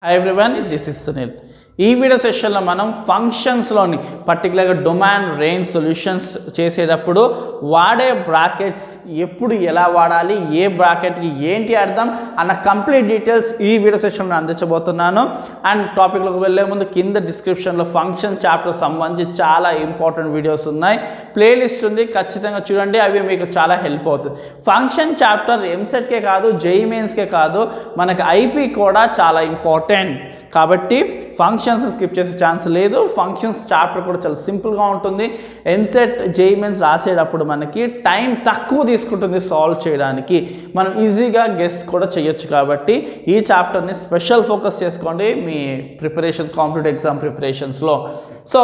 Hi everyone, this is Sunil. ఈ video సెషన్లో మనం ఫంక్షన్స్లోని పర్టికులర్గా డొమాన్ రేంజ్ సొల్యూషన్స్ చేసేటప్పుడు వాడే బ్రాకెట్స్ ఎప్పుడు ఎలా వాడాలి ఏ బ్రాకెట్కి ఏంటి అర్థం అన్న కంప్లీట్ డీటెయిల్స్ ఈ వీడియో సెషన్లో అందించబోతున్నాను. అండ్ టాపిక్లోకి వెళ్ళే ముందు కింద డిస్క్రిప్షన్లో ఫంక్షన్ చాప్టర్ సంబంధించి చాలా ఇంపార్టెంట్ వీడియోస్ ఉన్నాయి. ప్లేలిస్ట్ ఉంది ఖచ్చితంగా చూడండి అవి మీకు చాలా హెల్ప్ అవుతుంది ఫంక్షన్ చాప్టర్ ఎంసెట్కే కాదు జెయిమెయిన్స్కే కాదు మనకి ఐపీ కూడా చాలా ఇంపార్టెంట్ కాబట్టి ఫంక్షన్స్ స్కిప్ చేసే ఛాన్స్ లేదు. ఫంక్షన్స్ చాప్టర్ కూడా చాలా సింపుల్గా ఉంటుంది. ఎంసెట్ జేఈమెన్స్ రాసేటప్పుడు మనకి టైం తక్కువ తీసుకుంటుంది సాల్వ్ చేయడానికి. మనం ఈజీగా గెస్ట్ కూడా చేయొచ్చు కాబట్టి ఈ చాప్టర్ని స్పెషల్ ఫోకస్ చేసుకోండి మీ ప్రిపరేషన్ కాంపిటేటివ్ ఎగ్జామ్ ప్రిపరేషన్స్లో సో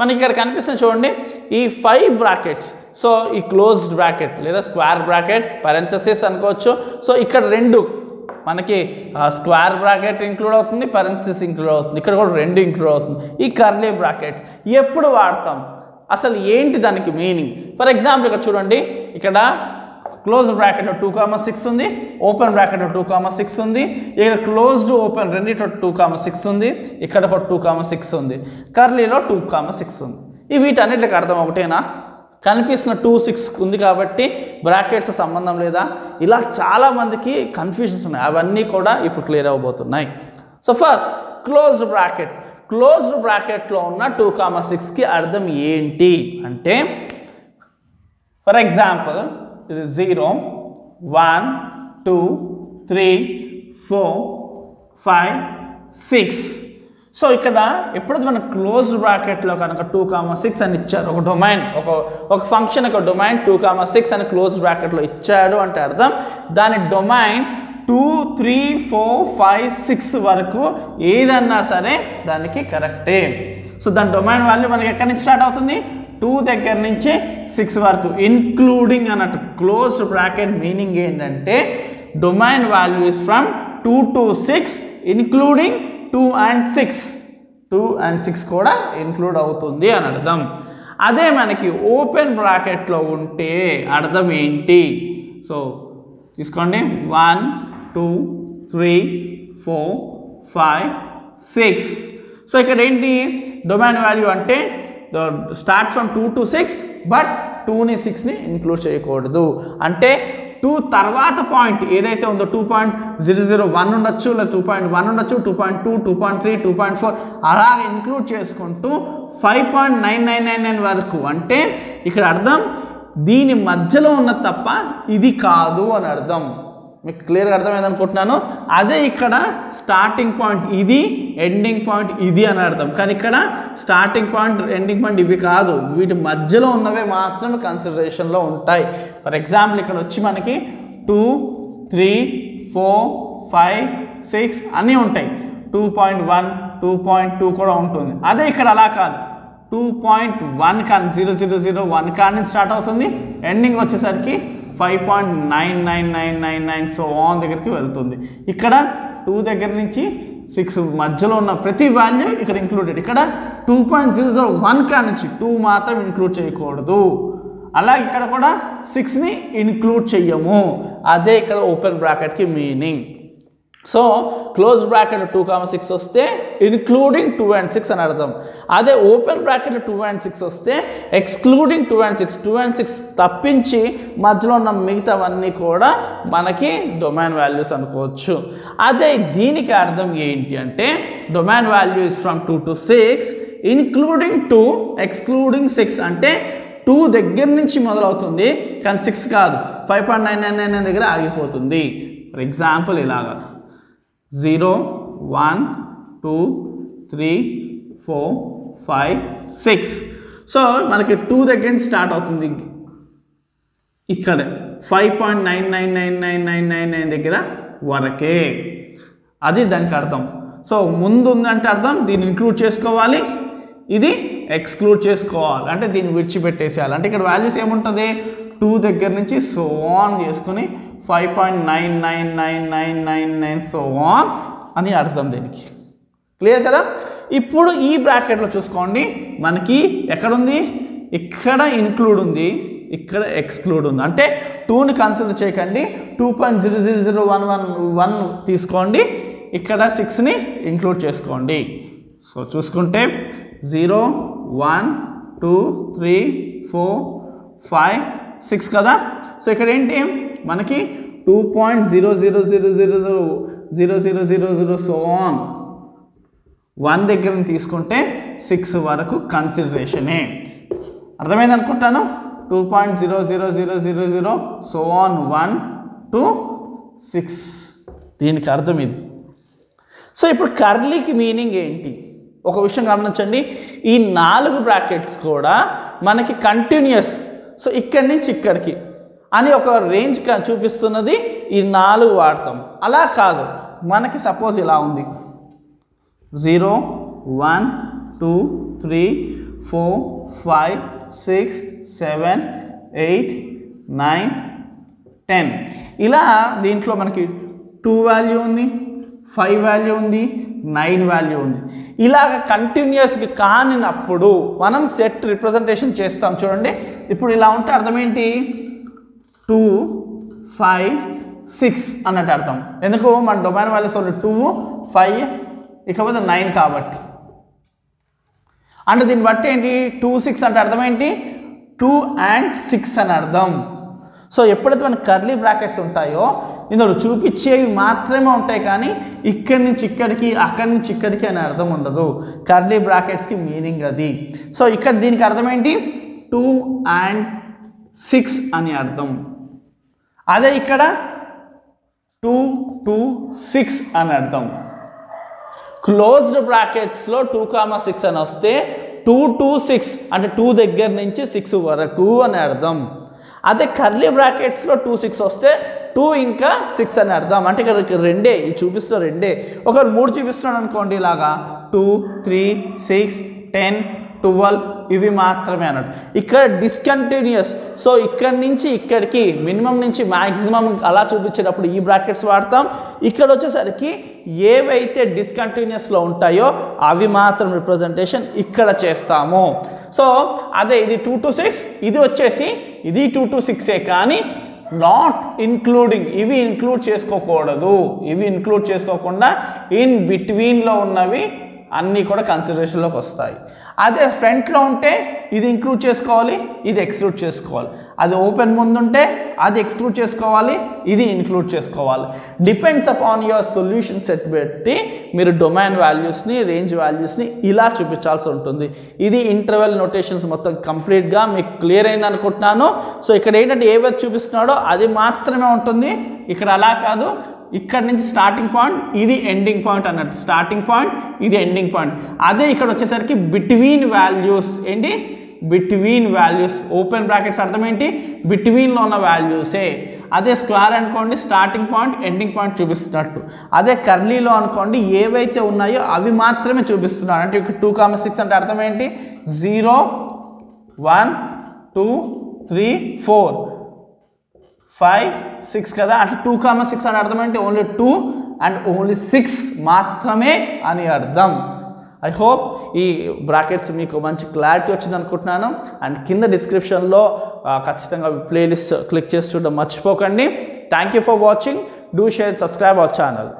మనకి ఇక్కడ కనిపిస్తుంది చూడండి ఈ ఫైవ్ బ్రాకెట్స్ సో ఈ క్లోజ్డ్ బ్రాకెట్ లేదా స్క్వేర్ బ్రాకెట్ పరెంథసిస్ అనుకోవచ్చు. సో ఇక్కడ రెండు మనకి స్క్వేర్ బ్రాకెట్ ఇంక్లూడ్ అవుతుంది పెరెన్సిస్ ఇంక్లూడ్ అవుతుంది. ఇక్కడ కూడా రెండు ఇంక్లూడ్ అవుతుంది. ఈ కర్లీ బ్రాకెట్స్ ఎప్పుడు వాడతాం? అసలు ఏంటి దానికి మీనింగ్ ఫర్ ఎగ్జాంపుల్ ఇక్కడ చూడండి. ఇక్కడ క్లోజ్ బ్రాకెట్లో టూ కామా సిక్స్ ఉంది. ఓపెన్ బ్రాకెట్లో టూ కామా సిక్స్ ఉంది. ఇక్కడ క్లోజ్డ్ ఓపెన్ రెండిట్లో టూ కామా సిక్స్ ఉంది. ఇక్కడ ఒక టూ కామా సిక్స్ ఉంది. కర్లీలో టూ కామా సిక్స్ ఉంది. ఈ వీటన్నిటికి అర్థం ఒకటేనా? కనిపిస్తున్న టూ సిక్స్ ఉంది కాబట్టి బ్రాకెట్స్ సంబంధం లేదా? ఇలా చాలామందికి కన్ఫ్యూజన్స్ ఉన్నాయి. అవన్నీ కూడా ఇప్పుడు clear అవబోతున్నాయి. So first closed bracket closed బ్రాకెట్లో ఉన్న టూ కామా సిక్స్కి అర్థం ఏంటి? అంటే ఫర్ ఎగ్జాంపుల్ ఇది zero one two three four five six so ఇక్కడ ఎప్పుడైతే మన క్లోజ్ బ్రాకెట్లో కనుక టూ కామా సిక్స్ అని ఇచ్చారు ఒక డొమైన్ ఒక ఒక ఫంక్షన్ ఒక డొమైన్ టూ కామా సిక్స్ అని క్లోజ్ బ్రాకెట్లో ఇచ్చాడు అంటే అర్థం. దాని domain two three four five six వరకు ఏదన్నా సరే దానికి కరెక్టే సో దాని డొమైన్ వాల్యూ మనకి ఎక్కడి నుంచి స్టార్ట్ అవుతుంది? టూ దగ్గర నుంచి సిక్స్ వరకు. ఇన్క్లూడింగ్ అన్నట్టు క్లోజ్ బ్రాకెట్ మీనింగ్ ఏంటంటే domain values from two to six including two and six. Two and six కూడా ఇంక్లూడ్ అవుతుంది అని అర్థం. అదే మనకి ఓపెన్ బ్రాకెట్లో ఉంటే అర్థం ఏంటి? సో తీసుకోండి. One two three four five six. So ఇక్కడ ఏంటి? డొమైన్ వాల్యూ అంటే start from two to six but టూని సిక్స్ని ఇంక్లూడ్ చేయకూడదు. అంటే టూ తర్వాత పాయింట్ ఏదైతే ఉందో two point zero zero one ఉండొచ్చు లేదా టూ పాయింట్ వన్ ఉండొచ్చు two point two two point three two point four అలాగే ఇంక్లూడ్ చేసుకుంటూ five point nine nine nine nine వరకు అంటే ఇక్కడ అర్థం దీని మధ్యలో ఉన్న తప్ప ఇది కాదు అని అర్థం. మీకు క్లియర్గా అర్థమైంది అనుకుంటున్నాను? అదే ఇక్కడ స్టార్టింగ్ పాయింట్ ఇది ఎండింగ్ పాయింట్ ఇది అని అర్థం. కానీ ఇక్కడ స్టార్టింగ్ పాయింట్ ఎండింగ్ పాయింట్ ఇవి కాదు. వీటి మధ్యలో ఉన్నవే మాత్రమే కన్సిడరేషన్లో ఉంటాయి. ఫర్ ఎగ్జాంపుల్ ఇక్కడ వచ్చి మనకి two three four five six అన్నీ ఉంటాయి. Two point one two point two కూడా ఉంటుంది. అదే ఇక్కడ అలా కాదు. టూ పాయింట్ వన్ కానీ జీరో జీరో జీరో వన్ కానీ స్టార్ట్ అవుతుంది. ఎండింగ్ వచ్చేసరికి five point nine nine nine nine nine so on దగ్గరికి వెళ్తుంది. ఇక్కడ టూ దగ్గర నుంచి సిక్స్ మధ్యలో ఉన్న ప్రతి వాల్యూ ఇక్కడ ఇంక్లూడెడ్ ఇక్కడ two point zero zero one కా నుంచి టూ మాత్రం ఇంక్లూడ్ చేయకూడదు. అలాగే ఇక్కడ కూడా సిక్స్ని ఇంక్లూడ్ చెయ్యము. అదే ఇక్కడ open బ్రాకెట్కి meaning so close bracket two comma six వస్తే ఇన్క్లూడింగ్ టూ అండ్ సిక్స్ అని అర్థం. అదే open bracket two and six వస్తే excluding two and six two and six తప్పించి మధ్యలో ఉన్న మిగతావన్నీ కూడా మనకి డొమైన్ వాల్యూస్ అనుకోవచ్చు. అదే దీనికి అర్థం ఏంటి అంటే domain value is from two to six including two excluding six అంటే టూ దగ్గర నుంచి మొదలవుతుంది కానీ సిక్స్ కాదు. Five point nine nine nine దగ్గర ఆగిపోతుంది. ఫర్ ఎగ్జాంపుల్ ఇలాగా. Zero one two three four five six. So మనకి టూ దగ్గర స్టార్ట్ అవుతుంది ఇక్కడ. Five point nine nine nine nine nine nine nine దగ్గర వరకే. అది దానికి అర్థం. సో ముందు ఉందంటే అర్థం దీన్ని ఇంక్లూడ్ చేసుకోవాలి. ఇది ఎక్స్క్లూడ్ చేసుకోవాలి. అంటే దీన్ని విడిచిపెట్టేసేయాలి. అంటే ఇక్కడ వాల్యూస్ ఏముంటుంది? టూ దగ్గర నుంచి సో ఆన్ చేసుకుని five point nine nine nine nine nine nine so on అని అర్థం దీనికి. క్లియర్ కదా? ఇప్పుడు ఈ బ్రాకెట్లో చూసుకోండి. మనకి ఎక్కడుంది? ఇక్కడ ఇన్క్లూడ్ ఉంది. ఇక్కడ ఎక్స్క్లూడ్ ఉంది. అంటే టూని కన్సిడర్ చేయకండి. Two point zero zero zero one one one తీసుకోండి. ఇక్కడ సిక్స్ని ఇంక్లూడ్ చేసుకోండి. సో చూసుకుంటే zero one two three four five six కదా? సో ఇక్కడ ఏంటి? మనకి two point zero zero zero zero zero zero zero zero zero so on one దగ్గర తీసుకుంటే సిక్స్ వరకు కన్సిడరేషనే అర్థమైంది అనుకుంటాను? Two point zero zero zero zero zero so on one to six దీనికి అర్థం ఇది. సో ఇప్పుడు కర్లీకి మీనింగ్ ఏంటి? ఒక విషయం గమనించండి. ఈ నాలుగు బ్రాకెట్స్ కూడా మనకి కంటిన్యూస్ సో ఇక్కడి నుంచి ఇక్కడికి అని ఒక రేంజ్ క- చూపిస్తున్నది ఈ నాలుగు వాడతాం. అలా కాదు. మనకి సపోజ్ ఇలా ఉంది. Zero one two three four five six seven eight nine ten ఇలా దీంట్లో మనకి టూ వాల్యూ ఉంది ఫైవ్ వాల్యూ ఉంది నైన్ వాల్యూ ఉంది. ఇలాగ కంటిన్యూస్గా కానినప్పుడు మనం సెట్ రిప్రజెంటేషన్ చేస్తాం చూడండి. ఇప్పుడు ఇలా ఉంటే అర్థం ఏంటి టూ ఫైవ్ సిక్స్ అన్నట్టు అర్థం. ఎందుకు? మన domain values only two five ఇకపోతే నైన్ కాబట్టి. అంటే దీన్ని బట్టి ఏంటి? టూ సిక్స్ అంటే అర్థం ఏంటి టూ అండ్ సిక్స్ అని అర్థం. సో ఎప్పుడైతే మన కర్లీ బ్రాకెట్స్ ఉంటాయో ఇందులో చూపించేవి మాత్రమే ఉంటాయి కానీ ఇక్కడి నుంచి ఇక్కడికి అక్కడి నుంచి ఇక్కడికి అని అర్థం ఉండదు. కర్లీ బ్రాకెట్స్కి మీనింగ్ అది. సో ఇక్కడ దీనికి అర్థం ఏంటి? టూ అండ్ సిక్స్ అని అర్థం. అదే ఇక్కడ టూ టూ సిక్స్ అని అర్థం. క్లోజ్డ్ బ్రాకెట్స్లో టూ కామా సిక్స్ అని వస్తే టూ టూ సిక్స్ అంటే టూ దగ్గర నుంచి సిక్స్ వరకు అని అర్థం. అదే కర్లీ బ్రాకెట్స్లో టూ సిక్స్ వస్తే టూ ఇంకా సిక్స్ అని అర్థం. అంటే ఇక్కడ రెండే ఇది చూపిస్తున్న రెండే. ఒకరు మూడు చూపిస్తున్నాడు అనుకోండి ఇలాగా. Two three six ten twelve ఇవి మాత్రమే అన్నట్టు ఇక్కడ డిస్కంటిన్యూస్ సో ఇక్కడి నుంచి ఇక్కడికి మినిమం నుంచి మ్యాక్సిమం అలా చూపించేటప్పుడు ఈ బ్రాకెట్స్ వాడతాం. ఇక్కడ వచ్చేసరికి ఏవైతే డిస్కంటిన్యూస్లో ఉంటాయో అవి మాత్రం రిప్రజెంటేషన్ ఇక్కడ చేస్తాము. సో అదే ఇది టూ టు సిక్స్ ఇది వచ్చేసి ఇది టూ టు సిక్సే కానీ నాట్ ఇన్క్లూడింగ్ ఇవి ఇంక్లూడ్ చేసుకోకూడదు. ఇవి ఇంక్లూడ్ చేసుకోకుండా ఇన్ బిట్వీన్లో ఉన్నవి అన్నీ కూడా కన్సిడరేషన్లోకి వస్తాయి. అదే ఫ్రంట్లో ఉంటే ఇది ఇంక్లూడ్ చేసుకోవాలి ఇది ఎక్స్క్లూడ్ చేసుకోవాలి. అది ఓపెన్ ముందుంటే అది ఎక్స్క్లూడ్ చేసుకోవాలి ఇది ఇంక్లూడ్ చేసుకోవాలి. Depends upon your solution set పెట్టి మీరు డొమైన్ వాల్యూస్ని రేంజ్ వాల్యూస్ని ఇలా చూపించాల్సి ఉంటుంది. ఇది ఇంటర్వెల్ నోటేషన్స్ మొత్తం కంప్లీట్గా మీకు క్లియర్ అయింది అనుకుంటున్నాను. సో ఇక్కడ ఏంటంటే ఏవైతే చూపిస్తున్నాడో అది మాత్రమే ఉంటుంది. ఇక్కడ అలా కాదు. ఇక్కడ నుంచి స్టార్టింగ్ పాయింట్ ఇది ఎండింగ్ పాయింట్ అన్నట్టు. స్టార్టింగ్ పాయింట్ ఇది ఎండింగ్ పాయింట్ అదే ఇక్కడ వచ్చేసరికి బిట్వీన్ వాల్యూస్ ఏంటి? బిట్వీన్ వాల్యూస్ ఓపెన్ బ్రాకెట్స్ అర్థం ఏంటి? బిట్వీన్లో ఉన్న వాల్యూసే అదే స్క్వేర్ అనుకోండి స్టార్టింగ్ పాయింట్ ఎండింగ్ పాయింట్ చూపిస్తున్నట్టు. అదే కర్లీలో అనుకోండి ఏవైతే ఉన్నాయో అవి మాత్రమే చూపిస్తున్నాడు అంటే టూ కామ సిక్స్ అంటే అర్థం ఏంటి? Zero one two three four five six కదా? అట్లా టూ కామ సిక్స్ అని అర్థం అంటే only two and only six మాత్రమే అని అర్థం. ఐ హోప్ ఈ బ్రాకెట్స్ మీకు మంచి క్లారిటీ వచ్చింది అనుకుంటున్నాను. అండ్ కింద డిస్క్రిప్షన్లో ఖచ్చితంగా ప్లేలిస్ట్ క్లిక్ చేసి చూడడం మర్చిపోకండి. Thank you for watching do share subscribe our channel